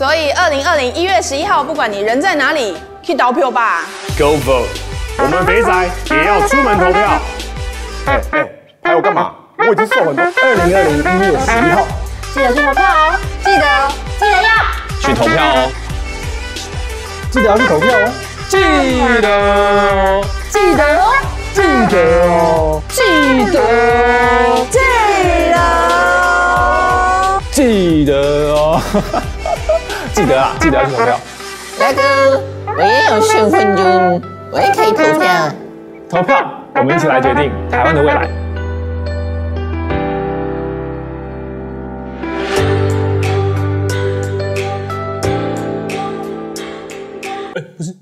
所以二零二零一月十一号，不管你人在哪里，去投票吧。Go vote！我们肥仔也要出门投票。哎哎，还有干嘛？我已经瘦很多。二零二零一月十一号，记得去投票哦，记得哦，记得要。去投票哦！记得要去投票哦。记得哦。记得哦，记得哦，记得哦，记记得哦。得哦，记得啊记得要去投票大哥我也有身份证我也可以投票。投票我们一起来决定台湾的未来。诶不是